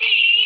Daddy.